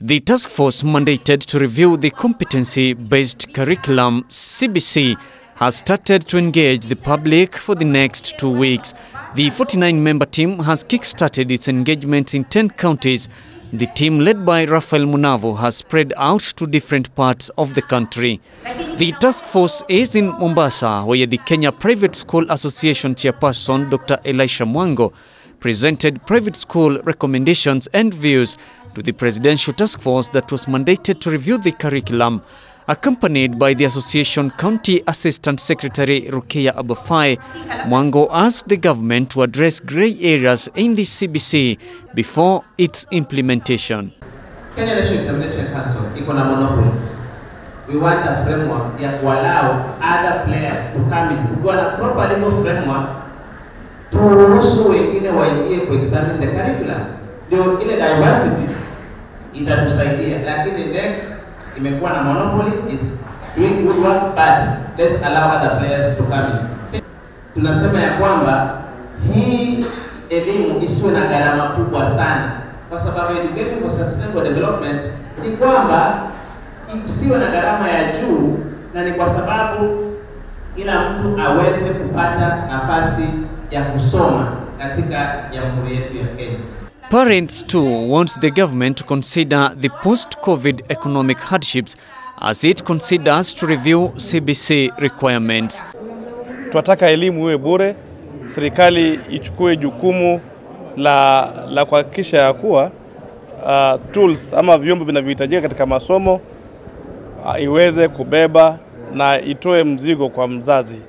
The task force mandated to review the competency-based curriculum CBC has started to engage the public for the next two weeks. The 49-member team has kick-started its engagement in 10 counties. The team led by Rafael Munavo has spread out to different parts of the country. The task force is in Mombasa, where the Kenya Private School Association chairperson Dr. Elisha Mwango presented private school recommendations and views to the presidential task force that was mandated to review the curriculum. Accompanied by the association county assistant secretary Rukia Abafai, Mwango asked the government to address grey areas in the CBC before its implementation. Kenya National Examination Council monopoly. We want a framework other players to come in. Proper legal framework, the curriculum. Diversity itatusaidia, lakini NEC imekuwa na monopoly, is doing good work, but let's allow other players to come in. Tunasema ya kwamba hii elimu isiwe na gharama kubwa sana, kwa sababu education for sustainable development ni kwamba isiwe na gharama ya juu, na ni kwa sababu kila mtu aweze kupata nafasi ya kusoma katika jamhuri yetu ya Kenya. Parents too want the government to consider the post-COVID economic hardships as it considers to review CBC requirements. Tunataka elimu iwe bure, serikali ichukue jukumu la, la kuhakikisha ya kuwa uh, tools ama vyombo vinavyohitajika katika masomo uh, iweze kubeba na itoe mzigo kwa mzazi.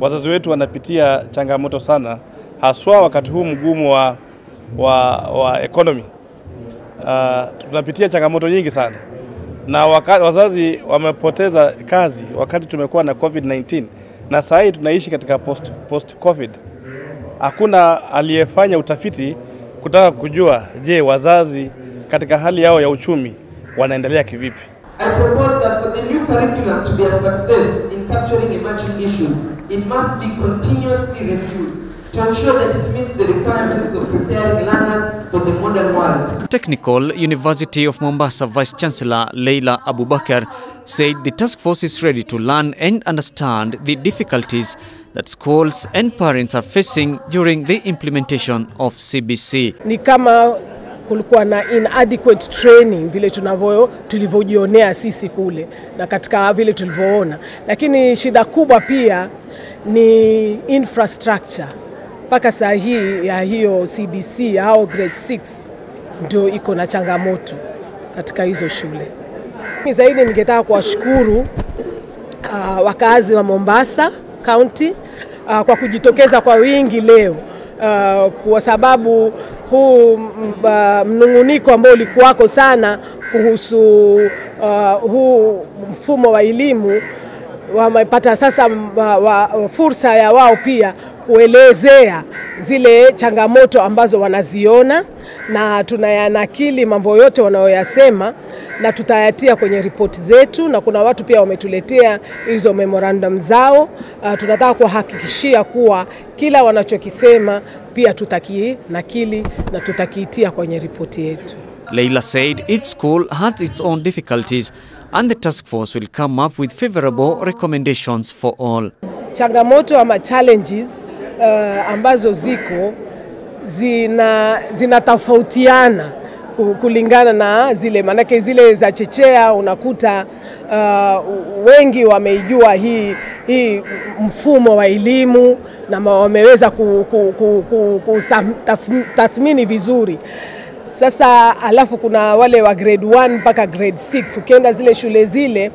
Wazazi wetu wanapitia changamoto sana, haswa wakati huu mgumu wa, wa, wa economy. Uh, tunapitia changamoto nyingi sana na wakati, wazazi wamepoteza kazi wakati tumekuwa na COVID-19 na saa hii tunaishi katika post, post COVID. Hakuna aliyefanya utafiti kutaka kujua, je, wazazi katika hali yao ya uchumi wanaendelea kivipi? I propose that for the new curriculum to be a success in capturing emerging issues, it must be continuously reviewed to ensure that it meets the requirements of preparing learners for the modern world. Technical University of Mombasa Vice Chancellor Leila Abubakar said the task force is ready to learn and understand the difficulties that schools and parents are facing during the implementation of CBC. ni kama kulikuwa na inadequate training vile tunavyo tulivyojionea sisi kule na katika vile tulivyoona, lakini shida kubwa pia ni infrastructure. Mpaka saa hii ya hiyo CBC au grade 6 ndio iko na changamoto katika hizo shule. Mimi zaidi ningetaka kuwashukuru uh, wakazi wa Mombasa County uh, kwa kujitokeza kwa wingi leo uh, kwa sababu huu uh, mnung'uniko ambao ulikuwako sana kuhusu uh, huu mfumo wa elimu wamepata sasa wa, wa, fursa ya wao pia kuelezea zile changamoto ambazo wanaziona na tunayanakili mambo yote wanayoyasema na tutayatia kwenye ripoti zetu, na kuna watu pia wametuletea hizo memorandum zao. Uh, tunataka kuhakikishia kuwa kila wanachokisema pia tutakinakili na tutakiitia kwenye ripoti yetu. Leila said each school has its own difficulties and the task force will come up with favorable recommendations for all. Changamoto ama challenges uh, ambazo ziko zina zinatofautiana kulingana na zile, maanake zile za chechea unakuta uh, wengi wameijua hii, hii mfumo wa elimu na wameweza ku, ku, ku, ku, ku tam- taf- tathmini vizuri. Sasa alafu kuna wale wa grade 1 mpaka grade 6 ukienda zile shule zile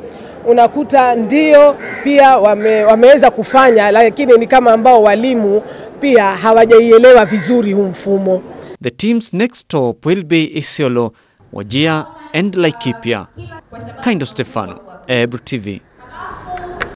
unakuta ndio pia wame, wameweza kufanya, lakini ni kama ambao walimu pia hawajaielewa vizuri huu mfumo. The team's next stop will be Isiolo, Wajia and Laikipia. Kaindo Stefano, Ebru TV.